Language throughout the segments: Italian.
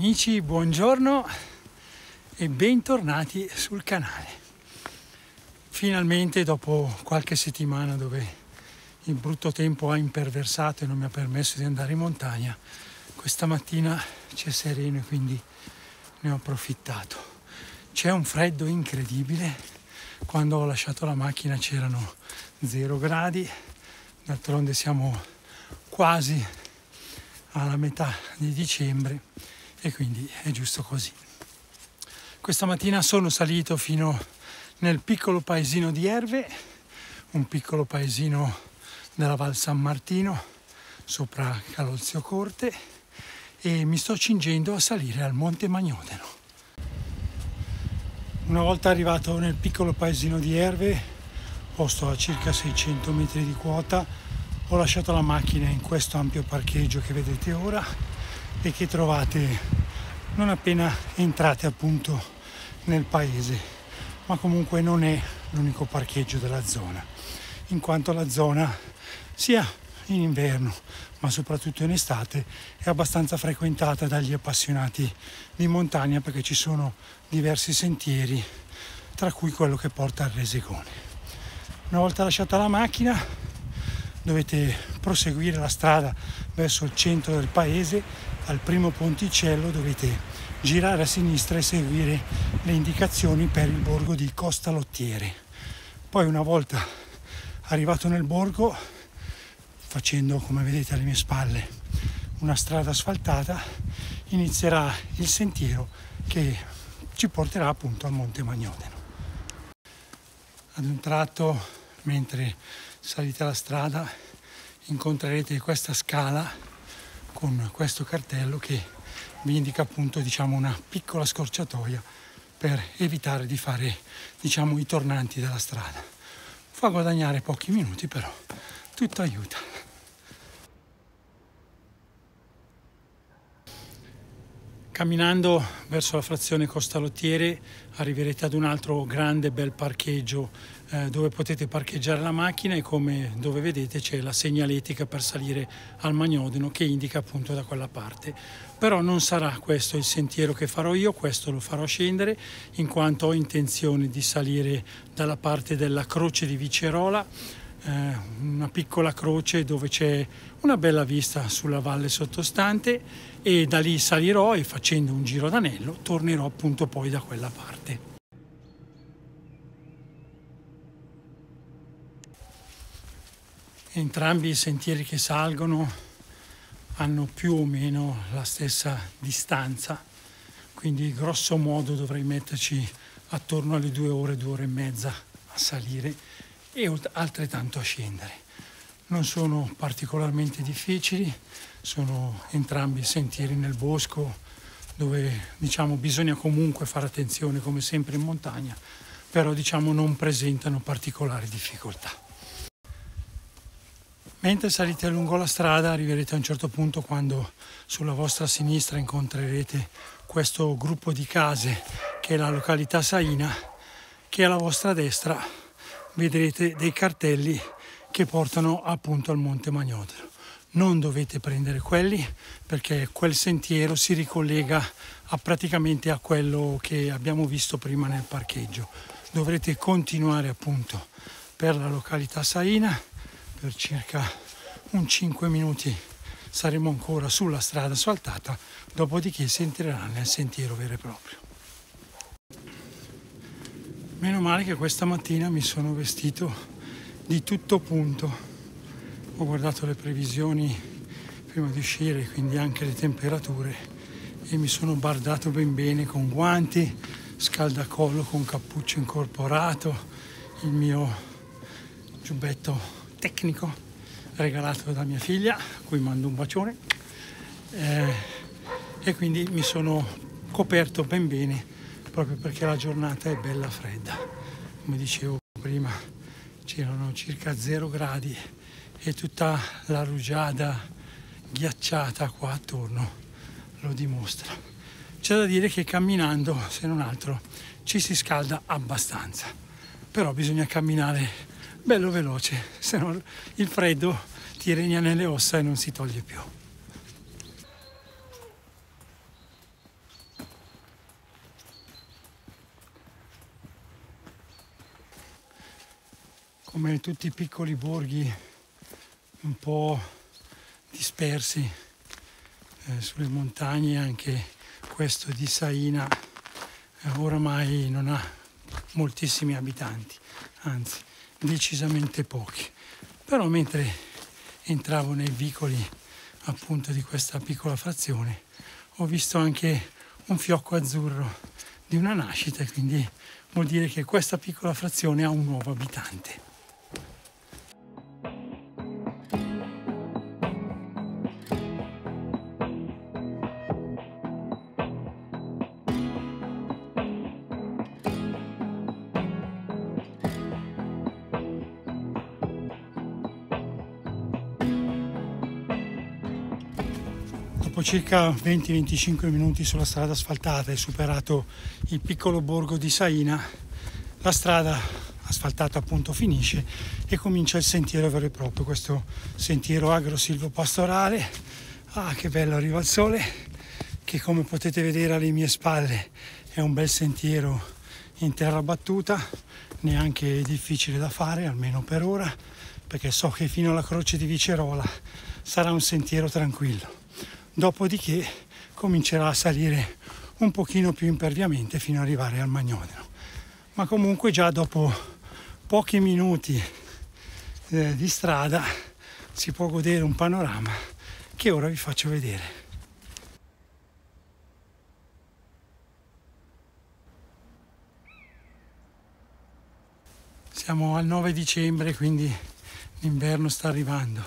Amici, buongiorno e bentornati sul canale. Finalmente dopo qualche settimana dove il brutto tempo ha imperversato e non mi ha permesso di andare in montagna, questa mattina c'è sereno e quindi ne ho approfittato. C'è un freddo incredibile, quando ho lasciato la macchina c'erano 0 gradi, d'altronde siamo quasi alla metà di dicembre e quindi è giusto così. Questa mattina sono salito fino nel piccolo paesino di Erve, un piccolo paesino della Val San Martino, sopra Calolzio Corte, e mi sto cingendo a salire al Monte Magnodeno. Una volta arrivato nel piccolo paesino di Erve, posto a circa 600 metri di quota, ho lasciato la macchina in questo ampio parcheggio che vedete ora e che trovate non appena entrate appunto nel paese, ma comunque non è l'unico parcheggio della zona, in quanto la zona sia in inverno ma soprattutto in estate è abbastanza frequentata dagli appassionati di montagna perché ci sono diversi sentieri, tra cui quello che porta al Resegone. Una volta lasciata la macchina dovete proseguire la strada verso il centro del paese, al primo ponticello dovete girare a sinistra e seguire le indicazioni per il borgo di Costa Lottiere. Poi una volta arrivato nel borgo, facendo come vedete alle mie spalle una strada asfaltata, inizierà il sentiero che ci porterà appunto al Monte Magnodeno. Ad un tratto, mentre salite la strada, incontrerete questa scala con questo cartello che vi indica appunto diciamo, una piccola scorciatoia per evitare di fare diciamo, i tornanti della strada. Fa guadagnare pochi minuti però tutto aiuta. Camminando verso la frazione Costalottiere arriverete ad un altro grande bel parcheggio eh, dove potete parcheggiare la macchina e come dove vedete c'è la segnaletica per salire al Magnodeno che indica appunto da quella parte. Però non sarà questo il sentiero che farò io, questo lo farò scendere in quanto ho intenzione di salire dalla parte della croce di Vicerola eh, una piccola croce dove c'è una bella vista sulla valle sottostante e da lì salirò e facendo un giro d'anello tornerò appunto poi da quella parte. Entrambi i sentieri che salgono hanno più o meno la stessa distanza, quindi grosso modo dovrei metterci attorno alle due ore, due ore e mezza a salire e altrettanto a scendere. Non sono particolarmente difficili, sono entrambi sentieri nel bosco dove diciamo, bisogna comunque fare attenzione come sempre in montagna, però diciamo, non presentano particolari difficoltà. Mentre salite lungo la strada arriverete a un certo punto quando sulla vostra sinistra incontrerete questo gruppo di case che è la località Saina, che alla vostra destra vedrete dei cartelli che portano appunto al Monte Magnodero. Non dovete prendere quelli perché quel sentiero si ricollega a praticamente a quello che abbiamo visto prima nel parcheggio. Dovrete continuare appunto per la località Saina per circa un 5 minuti saremo ancora sulla strada asfaltata, dopodiché si entrerà nel sentiero vero e proprio. Meno male che questa mattina mi sono vestito di tutto punto. Ho guardato le previsioni prima di uscire, quindi anche le temperature e mi sono bardato ben bene con guanti, scaldacollo con cappuccio incorporato, il mio giubbetto tecnico regalato da mia figlia, a cui mando un bacione, eh, e quindi mi sono coperto ben bene proprio perché la giornata è bella fredda. Come dicevo prima, c'erano circa 0 gradi e tutta la rugiada ghiacciata qua attorno lo dimostra. C'è da dire che camminando, se non altro, ci si scalda abbastanza, però bisogna camminare bello veloce, se no il freddo ti regna nelle ossa e non si toglie più. Come tutti i piccoli borghi un po' dispersi eh, sulle montagne, anche questo di Saina eh, oramai non ha moltissimi abitanti, anzi decisamente pochi. Però mentre entravo nei vicoli appunto di questa piccola frazione ho visto anche un fiocco azzurro di una nascita, quindi vuol dire che questa piccola frazione ha un nuovo abitante. Circa 20-25 minuti sulla strada asfaltata e superato il piccolo borgo di Saina, la strada asfaltata appunto finisce e comincia il sentiero vero e proprio, questo sentiero agro-silvopastorale. Ah, che bello, arriva il sole, che come potete vedere alle mie spalle è un bel sentiero in terra battuta, neanche difficile da fare, almeno per ora, perché so che fino alla croce di Vicerola sarà un sentiero tranquillo dopodiché comincerà a salire un pochino più imperviamente fino ad arrivare al Magnodeno. Ma comunque già dopo pochi minuti eh, di strada si può godere un panorama che ora vi faccio vedere. Siamo al 9 dicembre, quindi l'inverno sta arrivando.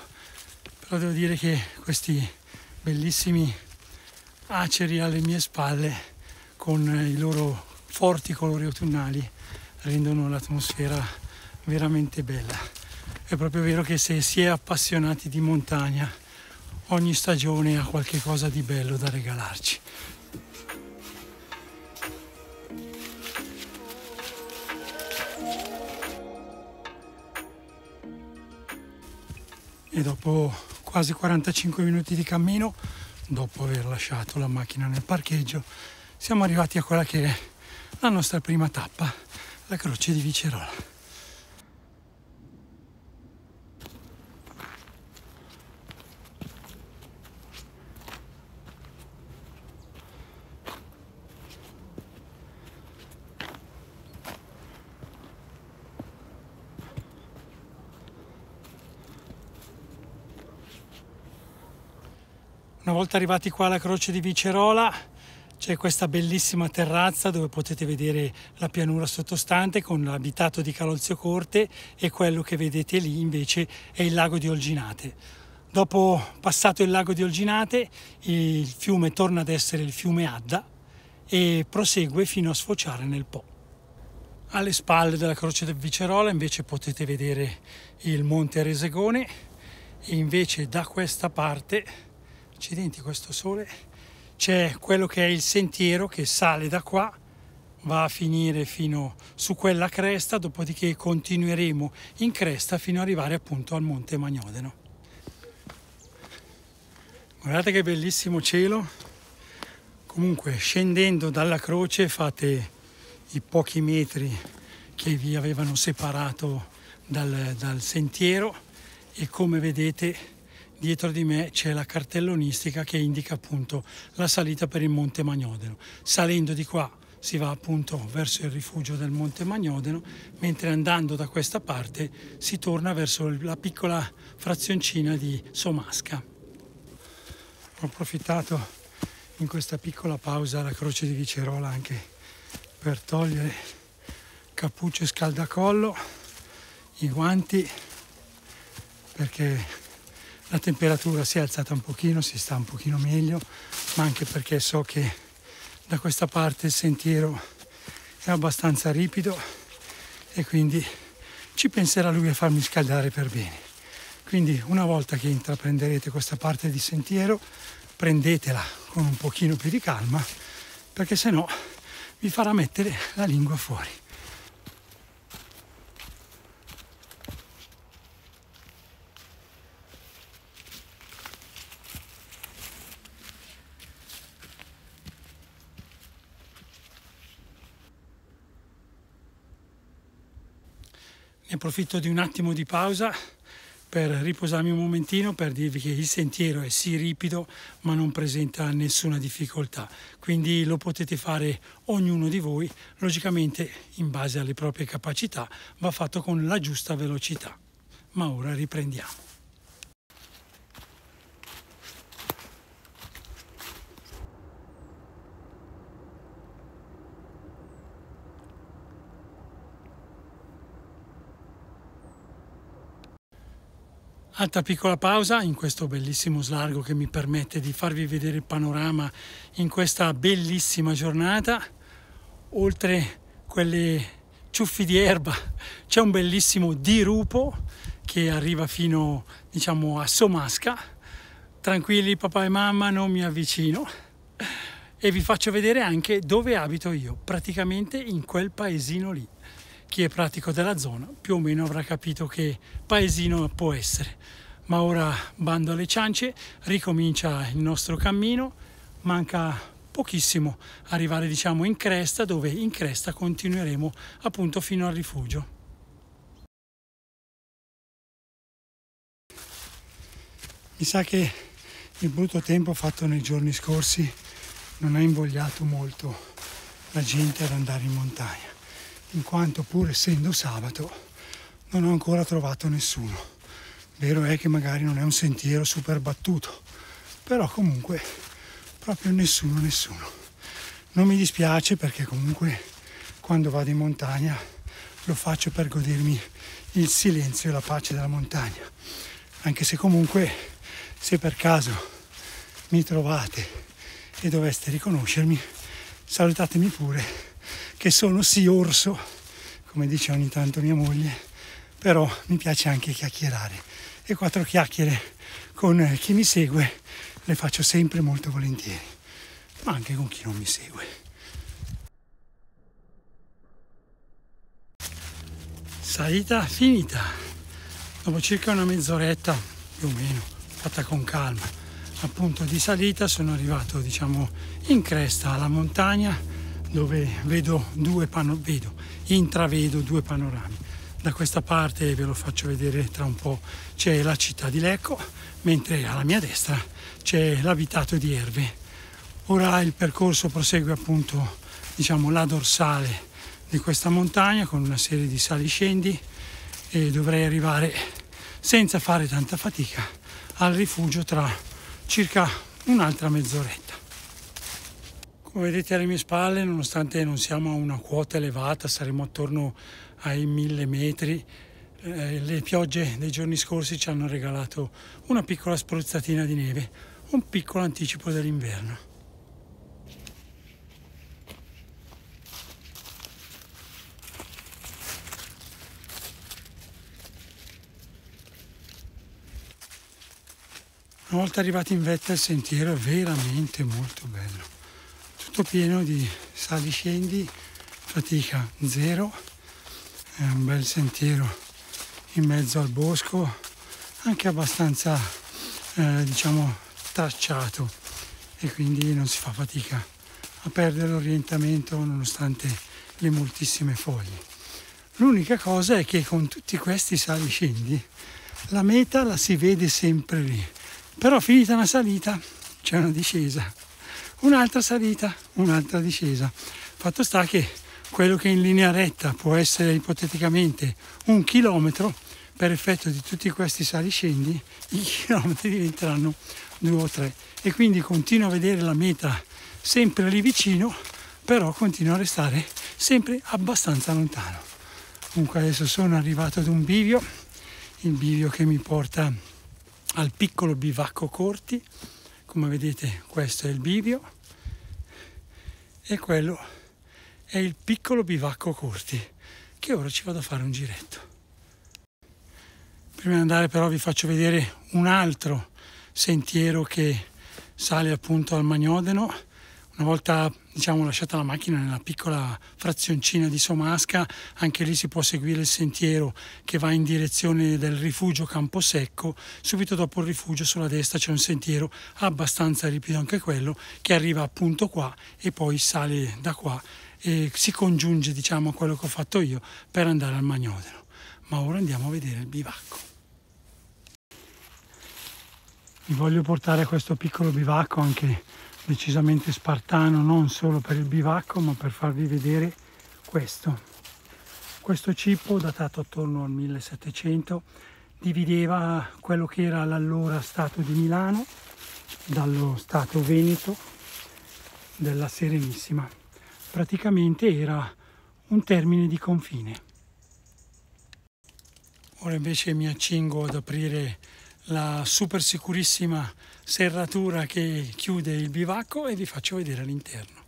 Però devo dire che questi bellissimi aceri alle mie spalle con i loro forti colori autunnali rendono l'atmosfera veramente bella. È proprio vero che se si è appassionati di montagna, ogni stagione ha qualche cosa di bello da regalarci. E dopo quasi 45 minuti di cammino dopo aver lasciato la macchina nel parcheggio siamo arrivati a quella che è la nostra prima tappa, la croce di Vicerola. Volta arrivati qua alla croce di Vicerola c'è questa bellissima terrazza dove potete vedere la pianura sottostante con l'abitato di Calolzio Corte e quello che vedete lì invece è il lago di Olginate. Dopo passato il lago di Olginate il fiume torna ad essere il fiume Adda e prosegue fino a sfociare nel Po. Alle spalle della croce del Vicerola invece potete vedere il monte Resegone e invece da questa parte accidenti questo sole, c'è quello che è il sentiero che sale da qua, va a finire fino su quella cresta, dopodiché continueremo in cresta fino ad arrivare appunto al Monte Magnodeno. Guardate che bellissimo cielo. Comunque scendendo dalla croce fate i pochi metri che vi avevano separato dal, dal sentiero e come vedete dietro di me c'è la cartellonistica che indica appunto la salita per il Monte Magnodeno. Salendo di qua si va appunto verso il rifugio del Monte Magnodeno, mentre andando da questa parte si torna verso la piccola frazioncina di Somasca. Ho approfittato in questa piccola pausa alla croce di Vicerola anche per togliere cappuccio e scaldacollo, i guanti, perché la temperatura si è alzata un pochino, si sta un pochino meglio, ma anche perché so che da questa parte il sentiero è abbastanza ripido e quindi ci penserà lui a farmi scaldare per bene. Quindi una volta che intraprenderete questa parte di sentiero, prendetela con un pochino più di calma, perché se no vi farà mettere la lingua fuori. Approfitto di un attimo di pausa per riposarmi un momentino per dirvi che il sentiero è sì ripido ma non presenta nessuna difficoltà. Quindi lo potete fare ognuno di voi logicamente in base alle proprie capacità va fatto con la giusta velocità. Ma ora riprendiamo Altra piccola pausa in questo bellissimo slargo che mi permette di farvi vedere il panorama in questa bellissima giornata. Oltre quelle ciuffi di erba c'è un bellissimo dirupo che arriva fino diciamo a Somasca. Tranquilli papà e mamma, non mi avvicino e vi faccio vedere anche dove abito io, praticamente in quel paesino lì chi è pratico della zona più o meno avrà capito che paesino può essere. Ma ora bando alle ciance, ricomincia il nostro cammino, manca pochissimo arrivare diciamo in cresta dove in cresta continueremo appunto fino al rifugio. Mi sa che il brutto tempo fatto nei giorni scorsi non ha invogliato molto la gente ad andare in montagna in quanto pur essendo sabato non ho ancora trovato nessuno. Vero è che magari non è un sentiero super battuto, però comunque proprio nessuno, nessuno. Non mi dispiace perché comunque quando vado in montagna lo faccio per godermi il silenzio e la pace della montagna. Anche se comunque se per caso mi trovate e doveste riconoscermi, salutatemi pure che sono sì orso, come dice ogni tanto mia moglie, però mi piace anche chiacchierare e quattro chiacchiere con chi mi segue le faccio sempre molto volentieri, ma anche con chi non mi segue. Salita finita, dopo circa una mezz'oretta più o meno, fatta con calma, appunto di salita sono arrivato diciamo in cresta alla montagna dove vedo due pano- vedo, intravedo due panorami. Da questa parte ve lo faccio vedere tra un po' c'è la città di Lecco, mentre alla mia destra c'è l'abitato di Erve. Ora il percorso prosegue appunto diciamo la dorsale di questa montagna con una serie di sali scendi e dovrei arrivare senza fare tanta fatica al rifugio tra circa un'altra mezz'oretta. Come vedete alle mie spalle, nonostante non siamo a una quota elevata, saremo attorno ai mille metri, eh, le piogge dei giorni scorsi ci hanno regalato una piccola spruzzatina di neve, un piccolo anticipo dell'inverno. Una volta arrivati in vetta il sentiero è veramente molto bello tutto pieno di sali scendi, fatica zero, è un bel sentiero in mezzo al bosco, anche abbastanza eh, diciamo tracciato e quindi non si fa fatica a perdere l'orientamento nonostante le moltissime foglie. L'unica cosa è che con tutti questi sali scendi la meta la si vede sempre lì, però finita una salita c'è una discesa un'altra salita, un'altra discesa. Fatto sta che quello che in linea retta può essere ipoteticamente un chilometro, per effetto di tutti questi saliscendi, i chilometri diventeranno due o tre. E quindi continuo a vedere la meta sempre lì vicino, però continuo a restare sempre abbastanza lontano. Comunque adesso sono arrivato ad un bivio, il bivio che mi porta al piccolo bivacco Corti, come vedete questo è il bivio e quello è il piccolo bivacco Corti che ora ci vado a fare un giretto. Prima di andare però vi faccio vedere un altro sentiero che sale appunto al Magnodeno una volta diciamo, lasciata la macchina nella piccola frazioncina di Somasca, anche lì si può seguire il sentiero che va in direzione del rifugio Camposecco. Subito dopo il rifugio sulla destra c'è un sentiero abbastanza ripido anche quello che arriva appunto qua e poi sale da qua e si congiunge diciamo a quello che ho fatto io per andare al Magnodeno. ma ora andiamo a vedere il bivacco. Vi voglio portare a questo piccolo bivacco anche decisamente spartano, non solo per il bivacco, ma per farvi vedere questo. Questo cippo, datato attorno al 1700, divideva quello che era l'allora Stato di Milano dallo Stato Veneto della Serenissima. Praticamente era un termine di confine. Ora invece mi accingo ad aprire la super sicurissima serratura che chiude il bivacco e vi faccio vedere l'interno.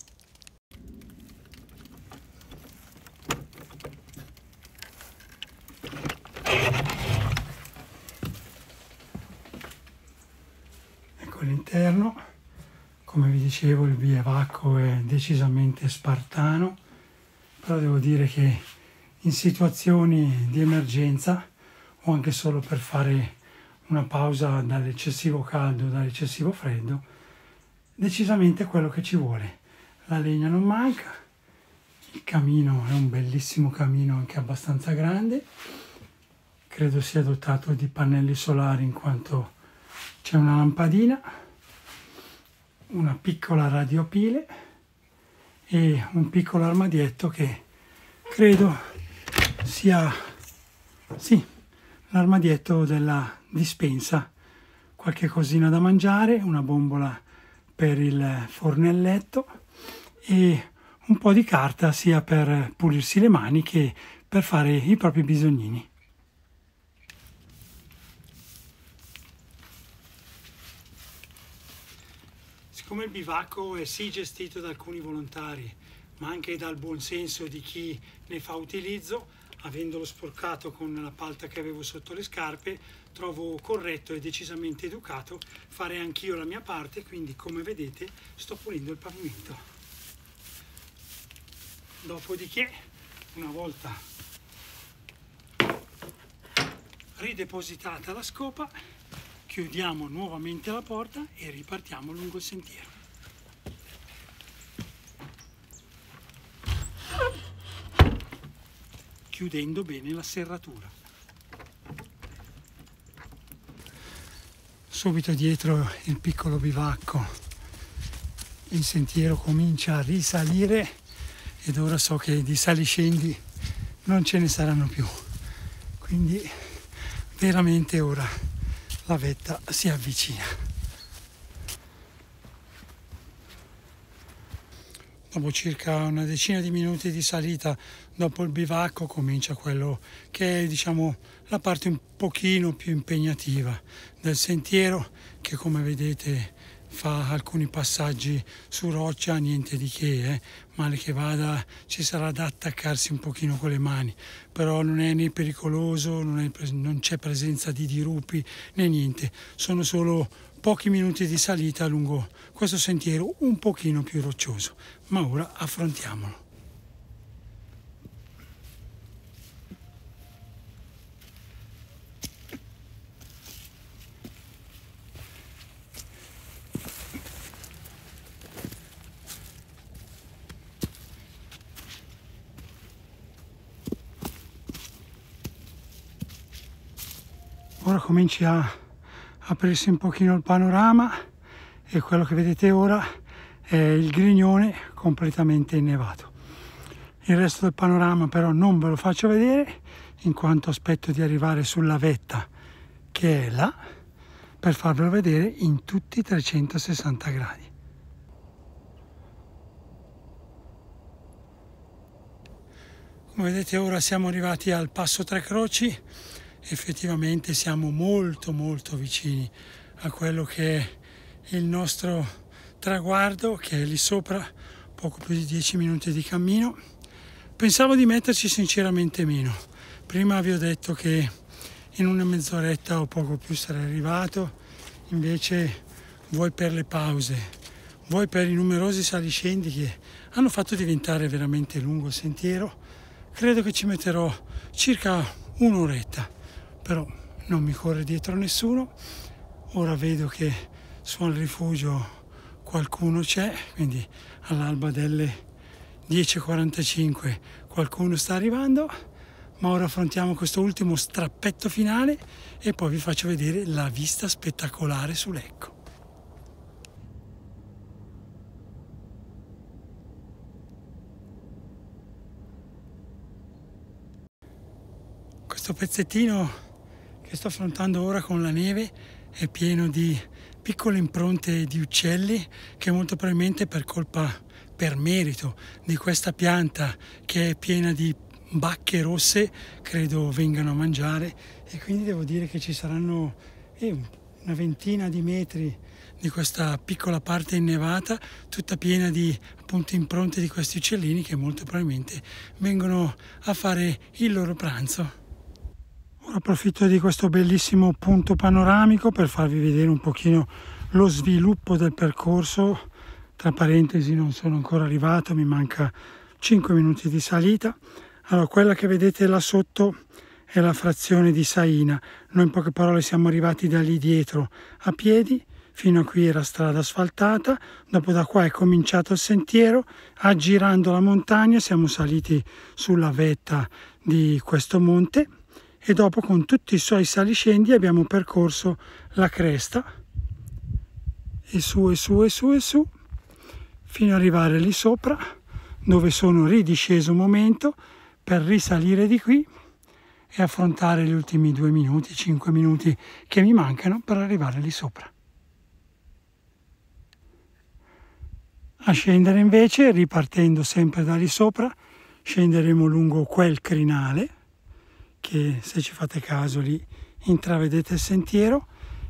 Ecco l'interno, come vi dicevo il bivacco è decisamente spartano, però devo dire che in situazioni di emergenza o anche solo per fare una pausa dall'eccessivo caldo, dall'eccessivo freddo, decisamente quello che ci vuole. La legna non manca, il camino è un bellissimo camino anche abbastanza grande, credo sia dotato di pannelli solari in quanto c'è una lampadina, una piccola radiopile e un piccolo armadietto che credo sia sì, l'armadietto della dispensa qualche cosina da mangiare, una bombola per il fornelletto e un po' di carta sia per pulirsi le mani che per fare i propri bisognini. Siccome il bivacco è sì gestito da alcuni volontari, ma anche dal buon senso di chi ne fa utilizzo, avendolo sporcato con la palta che avevo sotto le scarpe, trovo corretto e decisamente educato fare anch'io la mia parte, quindi come vedete sto pulendo il pavimento. Dopodiché, una volta ridepositata la scopa, chiudiamo nuovamente la porta e ripartiamo lungo il sentiero. Chiudendo bene la serratura. Subito dietro il piccolo bivacco il sentiero comincia a risalire ed ora so che di saliscendi non ce ne saranno più. Quindi veramente ora la vetta si avvicina. Dopo circa una decina di minuti di salita dopo il bivacco comincia quello che è diciamo la parte un pochino più impegnativa del sentiero che come vedete fa alcuni passaggi su roccia, niente di che, eh. male che vada ci sarà da attaccarsi un pochino con le mani, però non è né pericoloso, non, è, non c'è presenza di dirupi né niente, sono solo pochi minuti di salita lungo questo sentiero un pochino più roccioso, ma ora affrontiamolo. Ora cominci a aprirsi un pochino il panorama e quello che vedete ora è il Grignone completamente innevato. Il resto del panorama però non ve lo faccio vedere in quanto aspetto di arrivare sulla vetta che è là per farvelo vedere in tutti i 360 gradi. Come vedete ora siamo arrivati al passo Tre Croci effettivamente siamo molto molto vicini a quello che è il nostro traguardo che è lì sopra poco più di 10 minuti di cammino. Pensavo di metterci sinceramente meno. Prima vi ho detto che in una mezz'oretta o poco più sarei arrivato. Invece vuoi per le pause vuoi per i numerosi saliscendi che hanno fatto diventare veramente lungo il sentiero credo che ci metterò circa un'oretta però non mi corre dietro nessuno. Ora vedo che su al rifugio qualcuno c'è, quindi all'alba delle 10.45 qualcuno sta arrivando, ma ora affrontiamo questo ultimo strappetto finale e poi vi faccio vedere la vista spettacolare su Lecco. Questo pezzettino che sto affrontando ora con la neve è pieno di piccole impronte di uccelli che molto probabilmente per colpa, per merito di questa pianta che è piena di bacche rosse credo vengano a mangiare e quindi devo dire che ci saranno eh, una ventina di metri di questa piccola parte innevata tutta piena di appunto impronte di questi uccellini che molto probabilmente vengono a fare il loro pranzo. Approfitto di questo bellissimo punto panoramico per farvi vedere un pochino lo sviluppo del percorso. Tra parentesi non sono ancora arrivato, mi manca 5 minuti di salita. Allora, quella che vedete là sotto è la frazione di Saina. Noi in poche parole siamo arrivati da lì dietro a piedi, fino a qui era strada asfaltata, dopo da qua è cominciato il sentiero, aggirando la montagna siamo saliti sulla vetta di questo monte e dopo con tutti i suoi saliscendi abbiamo percorso la cresta e su e su e su e su fino ad arrivare lì sopra dove sono ridisceso un momento per risalire di qui e affrontare gli ultimi due minuti, cinque minuti che mi mancano per arrivare lì sopra. A scendere invece, ripartendo sempre da lì sopra, scenderemo lungo quel crinale che se ci fate caso lì intravedete il sentiero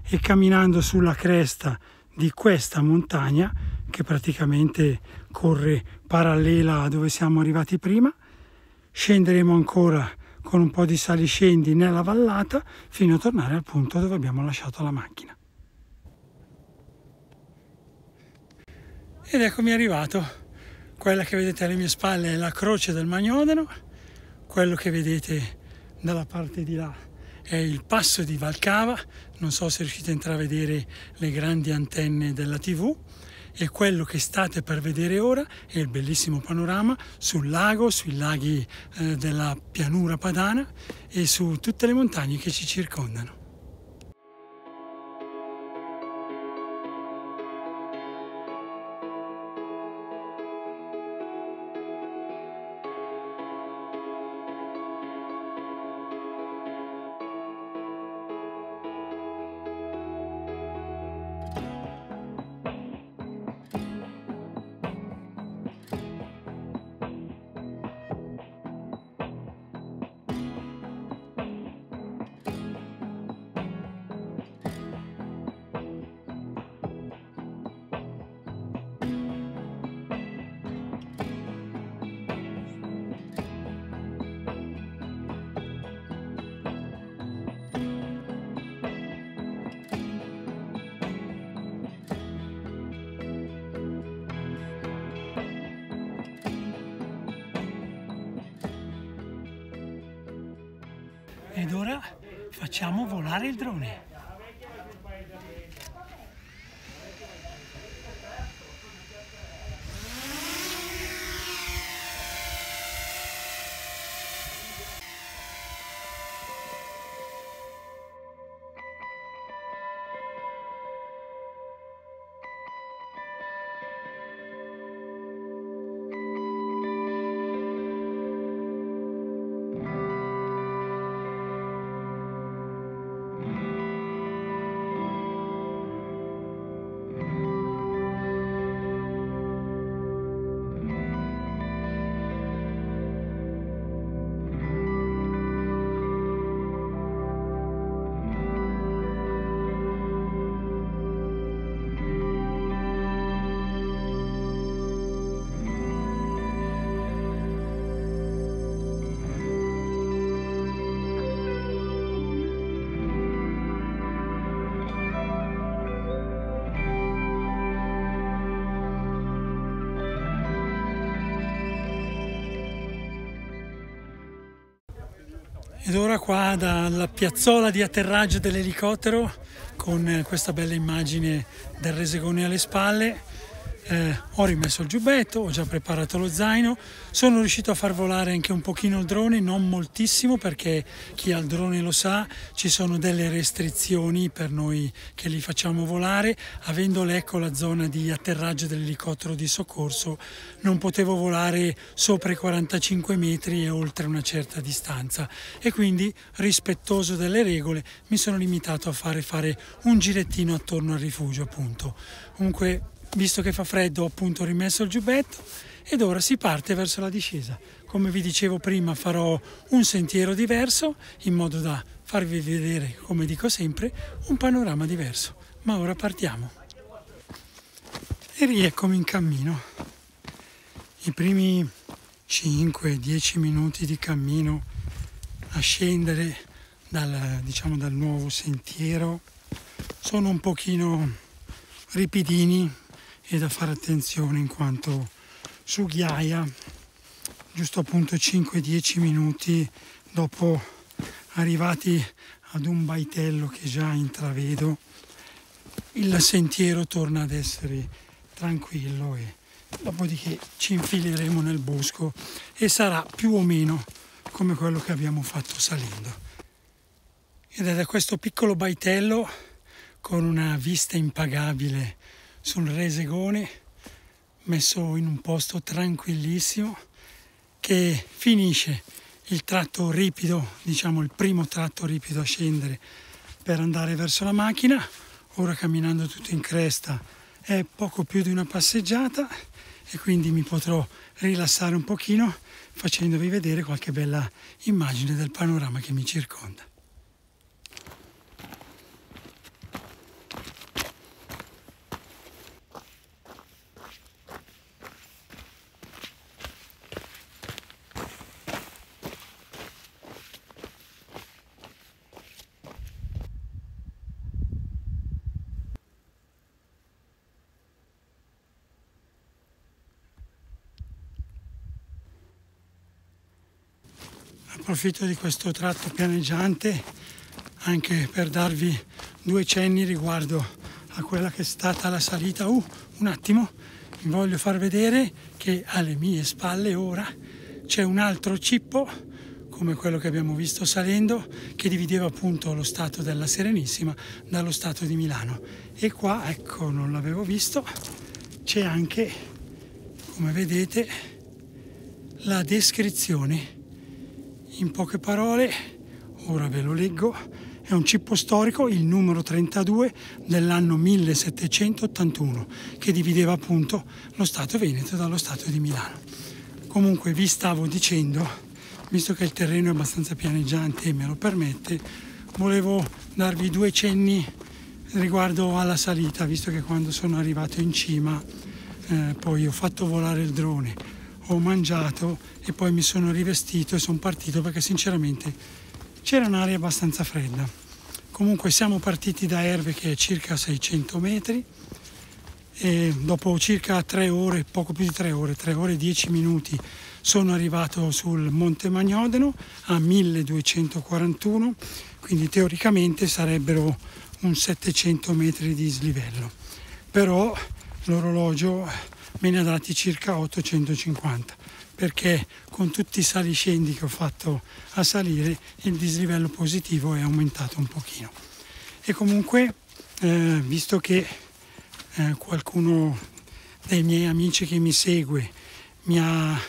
e camminando sulla cresta di questa montagna che praticamente corre parallela a dove siamo arrivati prima, scenderemo ancora con un po' di saliscendi nella vallata fino a tornare al punto dove abbiamo lasciato la macchina. Ed eccomi arrivato. Quella che vedete alle mie spalle è la croce del Magnodeno, quello che vedete dalla parte di là. È il passo di Valcava, non so se riuscite a intravedere le grandi antenne della tv e quello che state per vedere ora. È il bellissimo panorama sul lago, sui laghi eh, della pianura padana e su tutte le montagne che ci circondano. Ed ora qua dalla piazzola di atterraggio dell'elicottero con questa bella immagine del Resegone alle spalle eh, ho rimesso il giubbetto, ho già preparato lo zaino, sono riuscito a far volare anche un pochino il drone, non moltissimo perché chi ha il drone lo sa, ci sono delle restrizioni per noi che li facciamo volare, avendo l'ECO la zona di atterraggio dell'elicottero di soccorso, non potevo volare sopra i 45 metri e oltre una certa distanza. E quindi rispettoso delle regole mi sono limitato a fare, fare un girettino attorno al rifugio appunto. Comunque visto che fa freddo ho appunto rimesso il giubbetto ed ora si parte verso la discesa. Come vi dicevo prima farò un sentiero diverso in modo da farvi vedere, come dico sempre, un panorama diverso. Ma ora partiamo. E rieccomi in cammino. I primi 5-10 minuti di cammino a scendere dal, diciamo, dal nuovo sentiero sono un pochino ripidini e da fare attenzione in quanto su ghiaia giusto appunto 5-10 minuti dopo arrivati ad un baitello che già intravedo il sentiero torna ad essere tranquillo e dopodiché ci infileremo nel bosco e sarà più o meno come quello che abbiamo fatto salendo. Ed è da questo piccolo baitello con una vista impagabile sul resegone messo in un posto tranquillissimo che finisce il tratto ripido, diciamo il primo tratto ripido a scendere per andare verso la macchina. Ora camminando tutto in cresta è poco più di una passeggiata e quindi mi potrò rilassare un pochino facendovi vedere qualche bella immagine del panorama che mi circonda. Approfitto di questo tratto pianeggiante anche per darvi due cenni riguardo a quella che è stata la salita. Uh, un attimo, vi voglio far vedere che alle mie spalle ora c'è un altro cippo come quello che abbiamo visto salendo che divideva appunto lo stato della Serenissima dallo stato di Milano e qua ecco non l'avevo visto c'è anche come vedete la descrizione in poche parole, ora ve lo leggo, è un cippo storico, il numero 32 dell'anno 1781, che divideva appunto lo Stato Veneto dallo Stato di Milano. Comunque vi stavo dicendo, visto che il terreno è abbastanza pianeggiante e me lo permette, volevo darvi due cenni riguardo alla salita, visto che quando sono arrivato in cima eh, poi ho fatto volare il drone ho mangiato e poi mi sono rivestito e sono partito perché sinceramente c'era un'aria abbastanza fredda. Comunque siamo partiti da Erve che è circa 600 metri e dopo circa 3 ore, poco più di 3 ore, 3 ore e 10 minuti sono arrivato sul Monte Magnodeno a 1241, quindi teoricamente sarebbero un 700 metri di slivello. Però l'orologio me ne ha dati circa 850 perché con tutti i saliscendi che ho fatto a salire il dislivello positivo è aumentato un pochino. E comunque eh, visto che eh, qualcuno dei miei amici che mi segue mi ha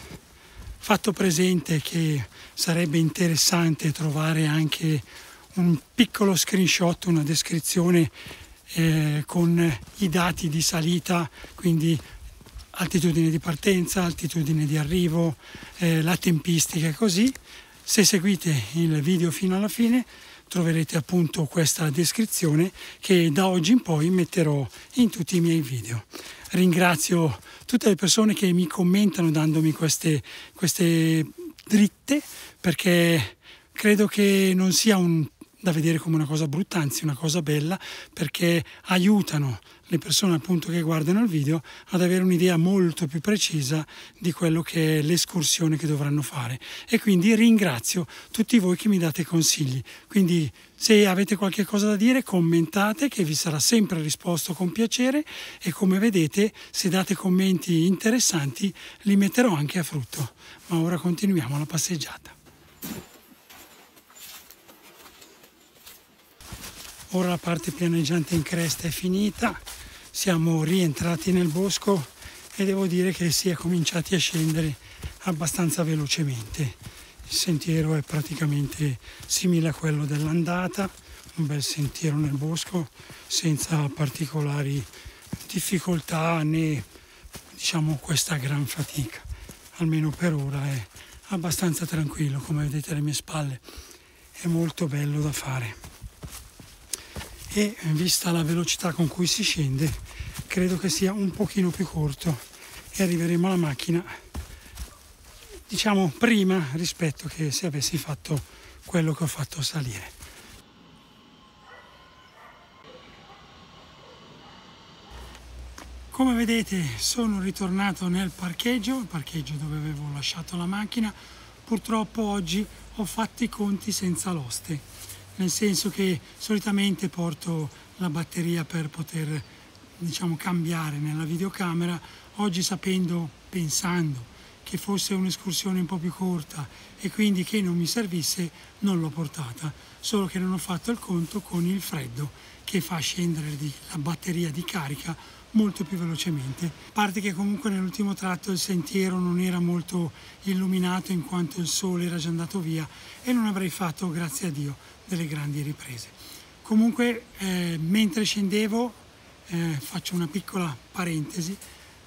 fatto presente che sarebbe interessante trovare anche un piccolo screenshot, una descrizione eh, con i dati di salita, quindi altitudine di partenza, altitudine di arrivo, eh, la tempistica e così. Se seguite il video fino alla fine troverete appunto questa descrizione che da oggi in poi metterò in tutti i miei video. Ringrazio tutte le persone che mi commentano dandomi queste, queste dritte perché credo che non sia un da vedere come una cosa brutta, anzi una cosa bella, perché aiutano le persone appunto che guardano il video ad avere un'idea molto più precisa di quello che è l'escursione che dovranno fare. E quindi ringrazio tutti voi che mi date consigli. Quindi se avete qualche cosa da dire commentate che vi sarà sempre risposto con piacere e come vedete se date commenti interessanti li metterò anche a frutto. Ma ora continuiamo la passeggiata. Ora la parte pianeggiante in cresta è finita, siamo rientrati nel bosco e devo dire che si è cominciati a scendere abbastanza velocemente. Il sentiero è praticamente simile a quello dell'andata, un bel sentiero nel bosco senza particolari difficoltà né diciamo questa gran fatica. Almeno per ora è abbastanza tranquillo, come vedete alle mie spalle. È molto bello da fare e vista la velocità con cui si scende credo che sia un pochino più corto e arriveremo alla macchina diciamo prima rispetto che se avessi fatto quello che ho fatto salire. Come vedete sono ritornato nel parcheggio, il parcheggio dove avevo lasciato la macchina, purtroppo oggi ho fatto i conti senza l'oste nel senso che solitamente porto la batteria per poter diciamo, cambiare nella videocamera, oggi sapendo, pensando che fosse un'escursione un po' più corta e quindi che non mi servisse, non l'ho portata, solo che non ho fatto il conto con il freddo che fa scendere la batteria di carica molto più velocemente. A parte che comunque nell'ultimo tratto il sentiero non era molto illuminato in quanto il sole era già andato via e non avrei fatto, grazie a Dio, delle grandi riprese. Comunque eh, mentre scendevo, eh, faccio una piccola parentesi,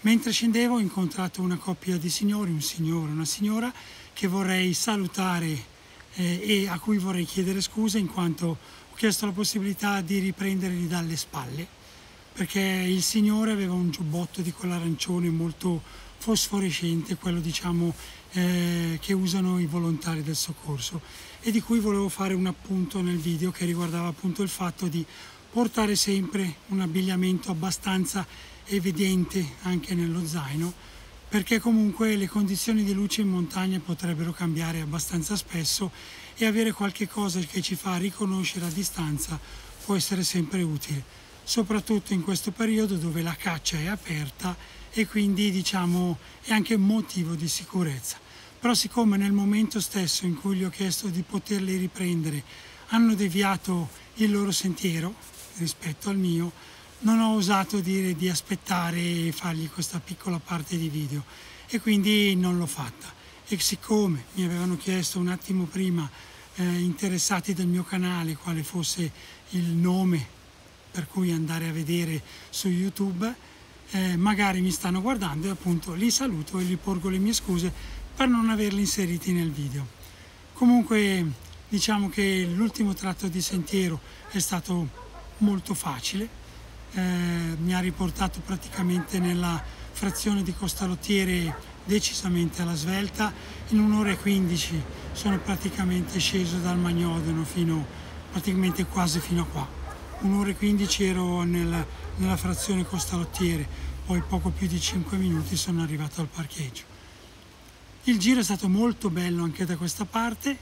mentre scendevo ho incontrato una coppia di signori, un signore e una signora che vorrei salutare eh, e a cui vorrei chiedere scusa in quanto ho chiesto la possibilità di riprenderli dalle spalle perché il signore aveva un giubbotto di quell'arancione molto fosforescente, quello diciamo eh, che usano i volontari del soccorso e di cui volevo fare un appunto nel video che riguardava appunto il fatto di portare sempre un abbigliamento abbastanza evidente anche nello zaino perché comunque le condizioni di luce in montagna potrebbero cambiare abbastanza spesso e avere qualche cosa che ci fa riconoscere a distanza può essere sempre utile soprattutto in questo periodo dove la caccia è aperta e quindi diciamo è anche motivo di sicurezza. Però siccome nel momento stesso in cui gli ho chiesto di poterli riprendere hanno deviato il loro sentiero rispetto al mio, non ho osato dire di aspettare e fargli questa piccola parte di video e quindi non l'ho fatta. E siccome mi avevano chiesto un attimo prima eh, interessati del mio canale quale fosse il nome per cui andare a vedere su YouTube, eh, magari mi stanno guardando e appunto li saluto e gli porgo le mie scuse per non averli inseriti nel video. Comunque diciamo che l'ultimo tratto di sentiero è stato molto facile, eh, mi ha riportato praticamente nella frazione di Costalottiere decisamente alla svelta, in un'ora e quindici sono praticamente sceso dal Magnodeno fino praticamente quasi fino a qua un'ora e 15 ero nel, nella frazione Costalottiere, poi poco più di 5 minuti sono arrivato al parcheggio. Il giro è stato molto bello anche da questa parte,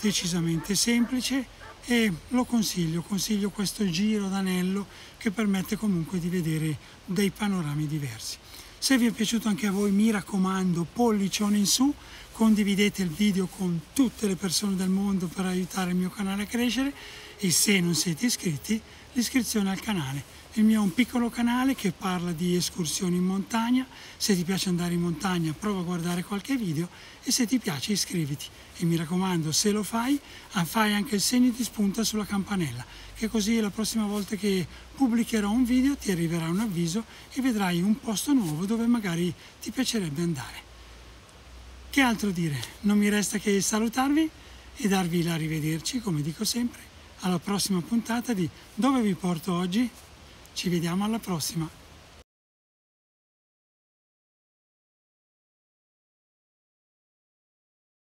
decisamente semplice e lo consiglio, consiglio questo giro d'anello che permette comunque di vedere dei panorami diversi. Se vi è piaciuto anche a voi mi raccomando pollicione in su, condividete il video con tutte le persone del mondo per aiutare il mio canale a crescere e se non siete iscritti l'iscrizione al canale. Il mio è un piccolo canale che parla di escursioni in montagna, se ti piace andare in montagna prova a guardare qualche video e se ti piace iscriviti e mi raccomando se lo fai ah, fai anche il segno di spunta sulla campanella che così la prossima volta che pubblicherò un video ti arriverà un avviso e vedrai un posto nuovo dove magari ti piacerebbe andare. Che altro dire? Non mi resta che salutarvi e darvi l'arrivederci come dico sempre alla prossima puntata di Dove vi porto oggi? Ci vediamo alla prossima!